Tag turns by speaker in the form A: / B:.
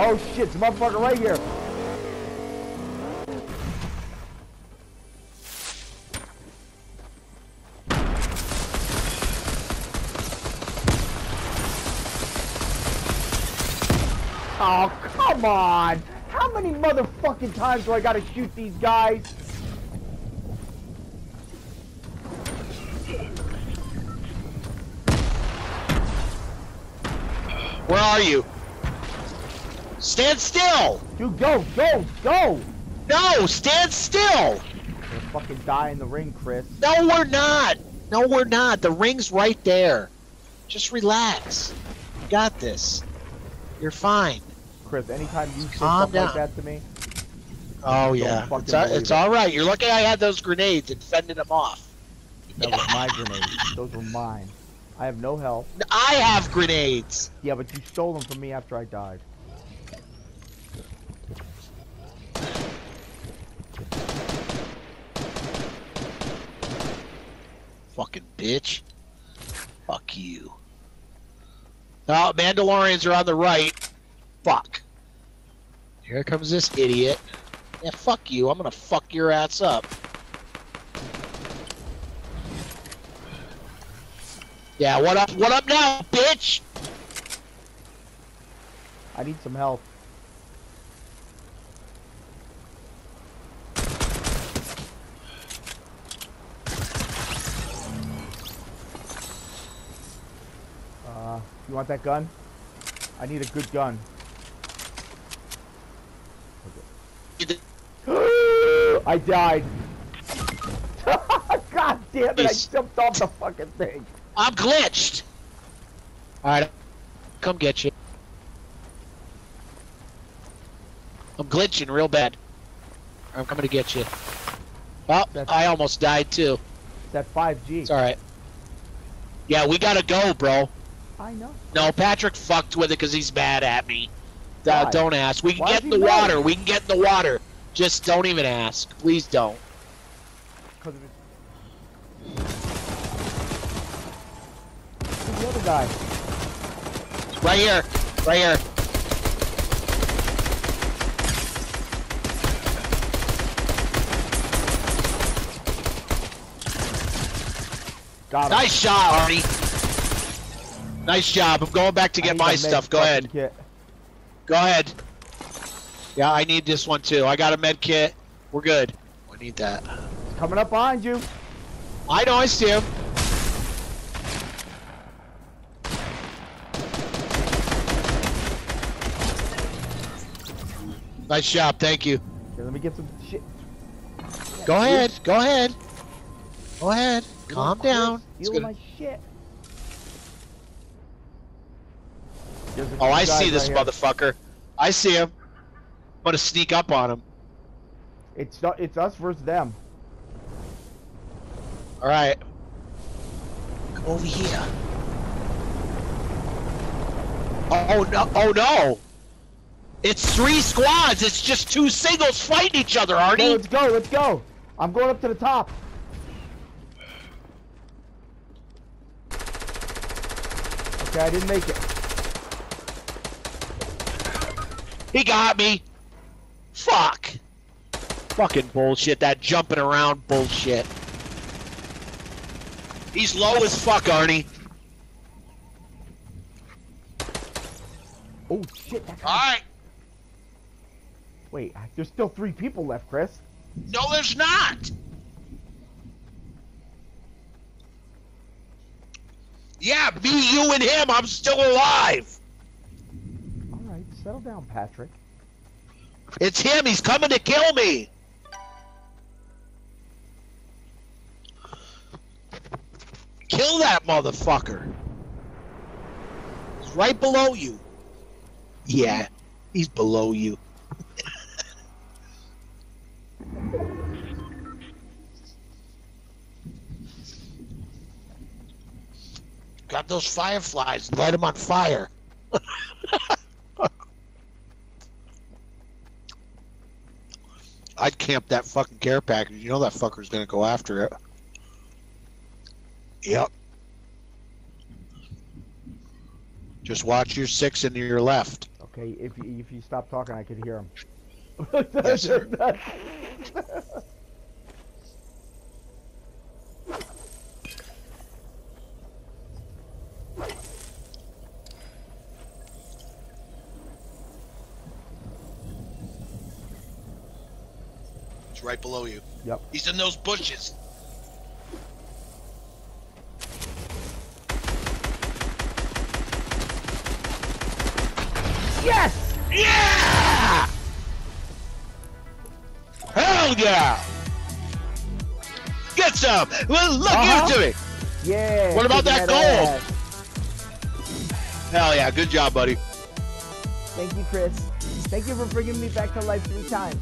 A: Oh shit, the motherfucker right here. Oh, come on! How many motherfucking times do I gotta shoot these guys?
B: Where are you? Stand still!
A: Dude, go, go, go!
B: No, stand still!
A: We're fucking die in the ring, Chris.
B: No, we're not! No, we're not. The ring's right there. Just relax. You got this. You're fine.
A: Chris, anytime you say
B: Calm
A: stuff like
B: down.
A: that to me,
B: Oh, yeah. It's, all,
A: believe
B: it's
A: it.
B: all right. You're lucky I had those grenades and fended them off.
A: that was my grenades. Those were mine. I have no health.
B: I have grenades!
A: Yeah, but you stole them from me after I died.
B: Fucking bitch. Fuck you. Oh, Mandalorians are on the right. Fuck. Here comes this idiot. Yeah, fuck you. I'm gonna fuck your ass up. Yeah, what up? What up now, bitch?
A: I need some help. Uh, you want that gun? I need a good gun. I died. God damn it! I jumped off the fucking thing.
B: I'm glitched. All right, come get you. I'm glitching real bad. I'm coming to get you. Oh,
A: That's-
B: I almost died too.
A: That 5G.
B: It's all right. Yeah, we gotta go, bro.
A: I know.
B: No, Patrick fucked with it because he's mad at me. Uh, don't ask. We can
A: Why
B: get in
A: he
B: the
A: mad?
B: water. We can get in the water. Just don't even ask. Please don't.
A: Because of it. The other guy?
B: Right here. Right here.
A: Got him.
B: Nice shot, Arnie. Nice job. I'm going back to get my stuff. Go ahead.
A: kit.
B: Go ahead. Yeah, I need this one too. I got a med kit. We're good. We need that.
A: Coming up behind you.
B: I know I see him. Nice job. Thank you.
A: Here, let me get some shit.
B: Go ahead. Go ahead. Go ahead. Calm down.
A: Steal my shit.
B: Oh, I see this
A: right here.
B: motherfucker. I see him. I'm gonna sneak up on him.
A: It's not, it's us versus them.
B: All right. Come over here. Oh no! Oh no! It's three squads. It's just two singles fighting each other,
A: Okay,
B: Arnie.
A: let's go. Let's go. I'm going up to the top. Okay, I didn't make it.
B: He got me. Fuck. Fucking bullshit. That jumping around bullshit. He's low as fuck, Arnie.
A: Oh shit! That guy.
B: All right.
A: Wait, there's still three people left, Chris.
B: No, there's not. Yeah, me, you, and him. I'm still alive.
A: Right, settle down, Patrick.
B: It's him. He's coming to kill me. Kill that motherfucker. He's right below you. Yeah, he's below you. Got those fireflies. Light them on fire. I'd camp that fucking care package. You know that fucker's gonna go after it. Yep. Just watch your six and your left.
A: Okay. If you, if you stop talking, I could hear him.
B: Yes, sir. It's right below you.
A: Yep.
B: He's in those bushes.
A: Yes!
B: Yeah! Hell yeah! Get some! Well, look
A: Uh-huh.
B: into it!
A: Yeah.
B: What about
A: kicking
B: that gold?
A: ass.
B: Hell yeah, good job, buddy.
A: Thank you, Chris. Thank you for bringing me back to life three times.